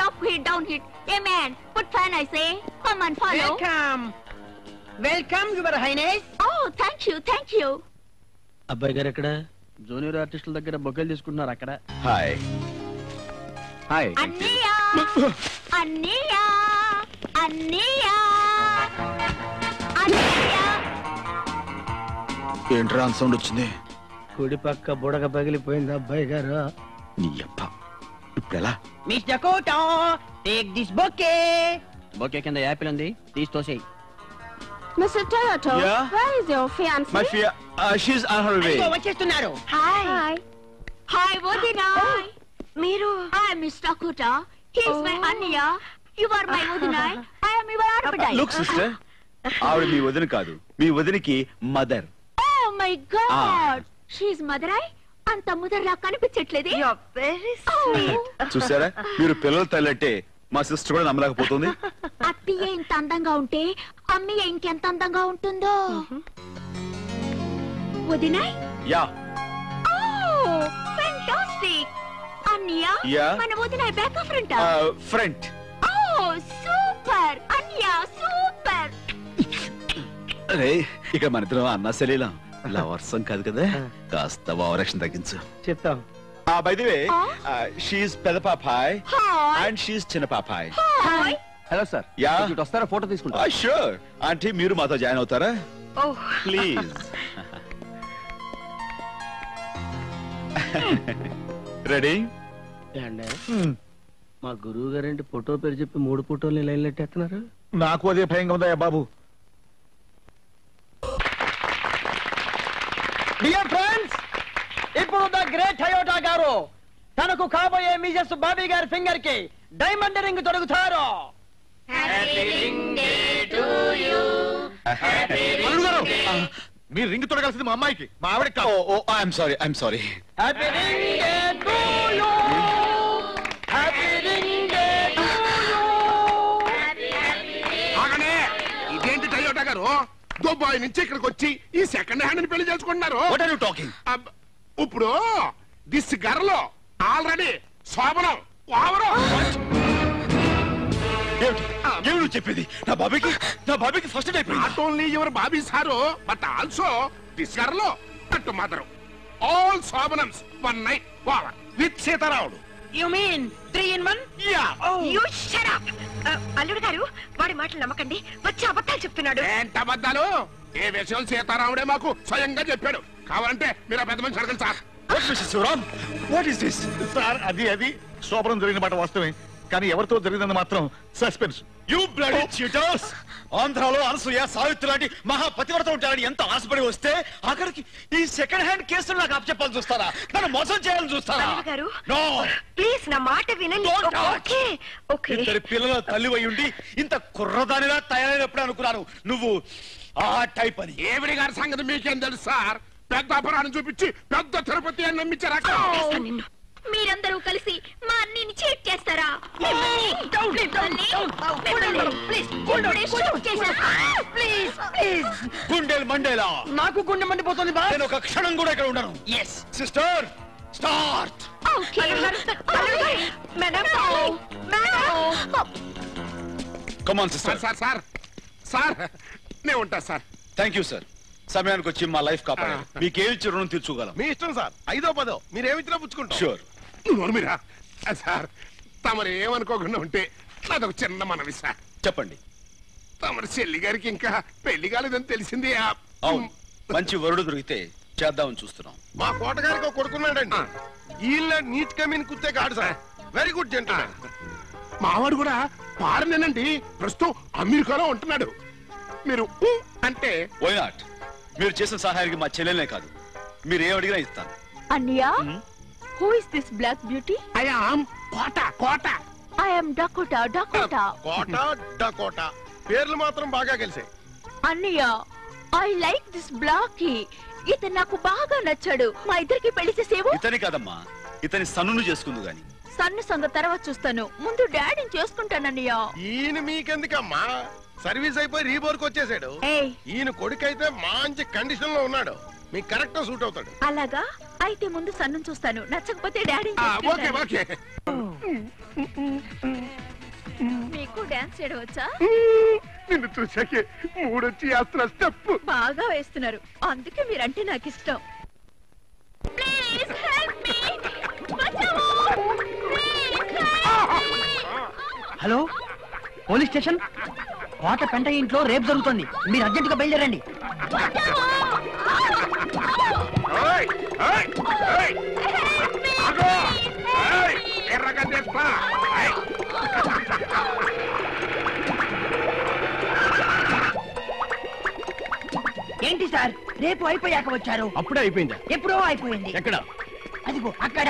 Front hit, down hit. Hey man, put fan I say. Come on, follow. Welcome welcome your highness Oh, thank you, thank you. అబ్బాయి గారు ఎక్కడ junior ఆర్టిస్టుల దగ్గర బొగ్గలు తీసుకుంటున్నారు అక్కడ hi hi Anniya! Anniya! Anniya! Anniya! ఏంట్రా sound వచ్చింది కుడి పక్క బుడగ పగిలిపోయింది అబ్బాయి గారు నీ అప్ప ఇప్పుడు ఎలా mister Kota take this bouquet bouquet కింద యాపిల్ ఉంది తీసి తోసేయ్ Mr. Toyoto, Yeah? where is your fiancé? My fear she's on her way ఇదిగో వచ్చేస్తున్నారు Hi. Hi. Hi, Vodina. మీరు I am Miss Dakota. He is my Anya. You are my Vodina. I am your Arbadai. Look sister ఆవిడ మీ వదిన కాదు మీ వదినికి mother Oh my God. She is Madurai. అంత ముదర్లా కనిపించట్లేదే. Very చూసారా? మీరు పిల్లల తల్లట్టే మా సిస్టర్ కూడా నమ్మలేకపోతుంది. అత్తయ్య ఇంత అందంగా ఉంటే అమ్మయ్య ఇంకెంత అందంగా ఉంటుందో. వదినాయ్ యా. ఫెంటాస్టిక్ అన్నయ్య Yeah? మన వదినాయ్ back front front oh super. అన్నయ్య సూపర్. అరే ఇక మన ఇద్దరం అన్నా సెలీలం. లవర్సం కాదు కదా కాస్త ఓవరాక్షన్ తగ్గించు. చెప్తాం. ఆ బై ది వే? షీఈ్ పెద్ద పాపాయ్ అండ్ షీఈ్ చిన్న పాపాయ్. హాయ్. Hello sir. యా? ఇటు వస్తారా? ఫోటో తీసుకుంటా. షూర్ ఆంటీ మీరు మాతో జాయిన్ అవుతారా? ప్లీజ్ రెడీ ఏండి? మా గురువు గారేంటి ఫోటో పేరు చెప్పి మూడు ఫోటోలు లైన్ ఎట్టేస్తున్నారు నాకు అదే భయంగా ఉందయ్యా బాబు డియర్ ఫ్రెండ్స్ ఇప్పుడు ద గ్రేట్ టయోటా గారు. తనకు కాబోయే మిజెస్ బాబీ గారి ఫింగర్కి డైమండ్ రింగ్ తొడుగుతారు. అల్లుడు గారు మీరు రింగ్ తొడగాల్సింది మా అమ్మాయికి మా ఆవిడకి కాదు. Oh oh I'm sorry I'm sorry happy ring to you happy ring to you ఆగనే ఇదేంటి టయోటా గారు? దుబాయ్ నుంచి ఇక్కడికి వచ్చి ఈ సెకండ్ హ్యాండ్ని పెళ్ళి చేసుకుంటున్నారు. వాట్ ఆర్ యు టాకింగ్ అబ్బ, ఇప్పుడు దిస్ గర్లో ఆల్రెడీ శోభనం. ఓవరం ఏమి నువ్వు చెప్పేది? నా బాబీకి? నా బాబీకి first not only your Bobby sir but also this గర్లో అట్టు మదరు ఆల్ శోభనమ్స్ one night over with సీతారాముడు you mean three in one yeah you shut up అల్లుడు గారు వాడి మాటలు నమ్మకండి. వచ్చి అబద్ధాలు చెప్తున్నాడు. ఏంట అబద్ధాలు? ఏ విషయం సీతారాముడే మాకు స్వయంగా చెప్పాడు. కావాలంటే మీరు ఆ పెద్ద మనిషి అడగండి sir. Shivaram what is this sir అది అది. శోభనం జరిగిన మాట వాస్తవమే. కానీ ఎవరితో జరిగిందని మాత్రం సస్పెన్స్ యు బ్లడీ చీటర్స్ ఆంధ్రాలో అనసూయ సావిత్రి లాంటి మహా పతివ్రత ఉంటారని ఎంత ఆశపడి వస్తే అక్కడికి ఈ సెకండ్ హ్యాండ్ కేసులు నాకు అప్పచెప్పాలని చూస్తారా? నన్ను మోసం చేయాలని చూస్తారా? గారు. నో ప్లీజ్ నా మాట వినండి. Don't touch. Okay okay. ఇద్దరి పిల్లల తల్లి అయి ఉండి ఇంత కుర్రదానిలా తయారైనప్పుడు అనుకున్నాను. నువ్వు ఆ టైప్ అని ఏవిడి గారి సంగతి మీకేం తెలుసు సార్? పెద్ద అపరాధం చూపించి పెద్ద తిరుపతి అని నమ్మించారు? మీరందరూ కలిసి మా అన్నిని చీట్ చేస్తారా. గుండెలు మండేలా? నాకు గుండె మండిపోతుంది బా నేను ఒక క్షణం కూడా ఇక్కడ ఉండను. Yes sister start. Come on sister sir sir. Sir నేను ఉంటా సార్. థ్యాంక్ యూ సార్ సమయానికి వచ్చి మా లైఫ్ కాపాడారు మీకు ఏ ఇచ్చి రుణం తీర్చుకోగలం? మీ ఇష్టం సార్. ఐదో పదో. మీరు ఏమిచ్చినా పుచ్చుకుంటాం. షూర్ నువ్వు మీరా సార్ తమరు ఏమనుకోకుండా ఉంటే నాదొక చిన్న మనవి సార్. చెప్పండి. తమరి చెల్లి గారికి ఇంకా పెళ్ళి కాలేదని తెలిసింది ఆ- అవును. మంచి వరుడు దొరికితే చేద్దామని చూస్తున్నాం. మా కోటగారికి ఒక కొడుకున్నాడండి వీళ్ళ నీట్ కమీన్ కుత్తే కాడు సార్. వెరీ గుడ్ జెంటల్మెన్ మావాడు కూడా పారనేనండి. ప్రస్తుతం అమెరికాలో ఉంటున్నాడు. మీరు ఊ అంటే వై నాట్ మీరు చేసిన సహాయానికి మా చెల్లెలనే కాదు. మీరు ఏం అడిగినా ఇస్తాను. అన్నయ్య who is this black beauty I am Kota Kota. I am Dakota Dakota Kota Dakota పేర్లు మాత్రం బాగా కలిసాయి అన్నయ్య ఐ లైక్ దిస్ బ్లాక్ ఇతను నాకు బాగా నచ్చాడు. మా ఇద్దరికి పెళ్ళి చేసేవు? ఇతని కాదమ్మా ఇతని సన్నును చేసుకుందు గాని. సన్ను సంగ తర్వాత చూస్తాను. ముందు డాడీని చేసుకుంటానన్నయ్య ఈయన మీకెందుకమ్మా? సర్వీస్ అయిపోయి రీబోర్కి వచ్చేసాడు. ఏయ్. ఈయన కొడుకైతే మంచి కండిషన్లో ఉన్నాడు. మీకు కరెక్ట్ సూట్ అవుతాడు. అలాగా? అయితే ముందు సన్ను చూస్తాను. నచ్చకపోతే డాడీని ఆ, ఓకే. ఓకే. మీకు డాన్స్ చేయడం వచ్చా నిన్ను చూసాకే మూడొచ్చి వేస్తున్న స్టెప్ బాగా వేస్తున్నారు. అందుకే మీరంటే నాకు ఇష్టం please help me hello? Police station? Kota పెంట ఇంట్లో రేపు జరుగుతుంది. మీరు అర్జెంటుగా బయలుదేరండి. ఏంటి సార్ రేపు అయిపోయాక వచ్చారు? అప్పుడే అయిపోయిందా? ఎప్పుడో అయిపోయింది. ఎక్కడ? అదిగో అక్కడ.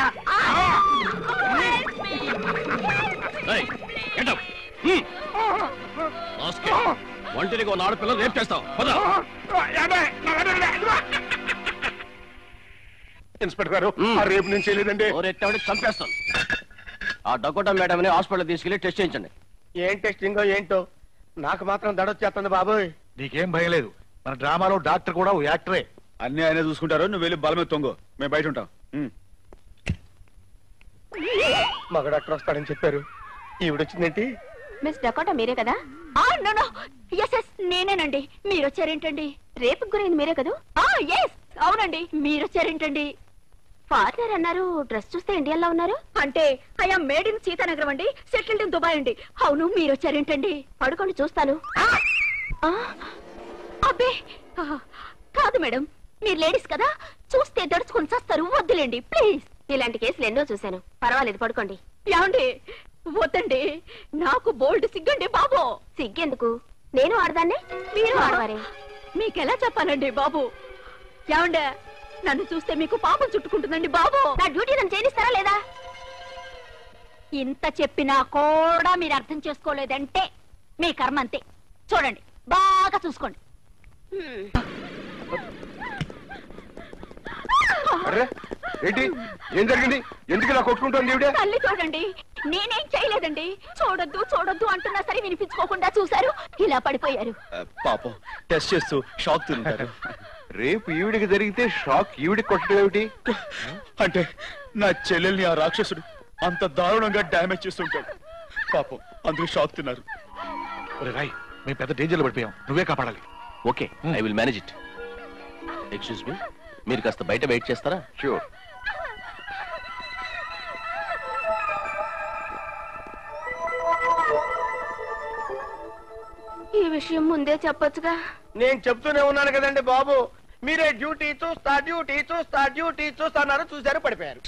ఏయ్, get up. హ్మ్. ఒంటరిగా ఉన్న ఆడపిల్ల రేపు చేస్తావు. ఇన్స్పెక్టర్ గారు రేపు నుంచి లేదండి. ఓరెట్టావిడ చంపేస్తాను. ఆ డకోటా మేడం ని హాస్పిటల్ తీసుకెళ్ళి టెస్ట్ చేయించండి. ఏం టెస్టింగో ఏంటో? నాకు మాత్రం దడొచ్చేస్తుంది బాబోయ్. నీకేం భయం లేదు. మన డ్రామాలో డాక్టర్ కూడా ఓ యాక్టరే. అన్ని ఆయనే చూసుకుంటారు నువ్వు వెళ్ళి బలమే తొంగు. మేము బయట ఉంటాం. మగ డాక్టర్ వస్తాడని చెప్పారు. ఈవిడొచ్చిందేంటి? మిస్ డకోటా మీరే కదా? ఆ నో నో. ఎస్ ఎస్ నేనేనండి. మీరు వచ్చారేంటండి? రేపు గురైంది మీరే కదా? ఆ ఎస్ అవునండి. మీరు వచ్చారేంటండి? ఫాదర్ అన్నారు డ్రెస్ చూస్తే ఇండియన్లో ఉన్నారు? అంటే అయ్యా మేడ్ ఇన్ సీతానగరం అండి సెటిల్డ్ ఇన్ దుబాయ్ అండి. అవును మీరు వచ్చారేంటండి? పడుకోండి చూస్తాను! అబ్బే! కాదు మేడం మీరు లేడీస్ కదా? చూస్తే దడుచుకొని చస్తారు వద్దులేండి ప్లీజ్. ఇలాంటి కేసులు ఎన్నో చూశాను. పర్వాలేదు పడుకోండి. ఏమండి? వద్దండి. నాకు బోల్డ్ సిగ్గండి బాబు. సిగ్గెందుకు? నేను ఆడదాన్ని? మీరు ఆడవారే? మీకెలా చెప్పాలండి బాబు? ఏమండే? నన్ను చూస్తే మీకు పాపం చుట్టుకుంటుందండి బాబు. నా డ్యూటీ నన్ను చేయనిస్తారా లేదా? ఇంత చెప్పినా కూడా మీరు అర్థం చేసుకోలేదంటే మీ కర్మ అంతే. చూడండి బాగా చూసుకోండి. ఏంటి? ఏం జరిగింది? ఎందుకు ఇలా కొట్టుకుంటుంది తల్లి చూడండి నేనేం చేయలేదండి. చూడొద్దు చూడొద్దు అంటున్నా సరే వినిపించుకోకుండా చూశారు. ఇలా పడిపోయారు. పాపం. టెస్ట్ చేస్తూ షాక్ తింటారు రేపు ఈవిడికి జరిగితే షాక్ ఈవిడికి కొట్టడం ఏమిటి? అంటే నా చెల్లెల్ని ఆ రాక్షసుడు అంత దారుణంగా డ్యామేజ్ చేస్తుంటాడు. పాపం అందుకు షాక్ తిన్నారు. ఒరే రాయ్ మేము పెద్ద డేంజర్లో పడిపోయాం. నువ్వే కాపాడాలి. Okay I will manage it excuse me మీరు కాస్త బయట వెయిట్ చేస్తారా? షూర్ విషయం ముందే చెప్పొచ్చుగా. నేను చెప్తూనే ఉన్నాను కదండి బాబు. మీరే డ్యూటీ చూస్తా డ్యూటీ చూస్తా డ్యూటీ చూస్తాన్నారు చూశారు పడిపోయారు.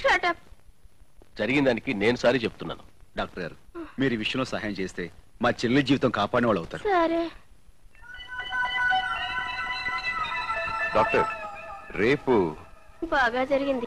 జరిగిన దానికి నేను సారీ చెప్తున్నాను. డాక్టర్ గారు మీరు ఈ విషయంలో సహాయం చేస్తే మా చెల్లి జీవితం కాపాడిన వాళ్ళు అవుతారు. సరే. డాక్టర్ రేపు బాగా జరిగింది.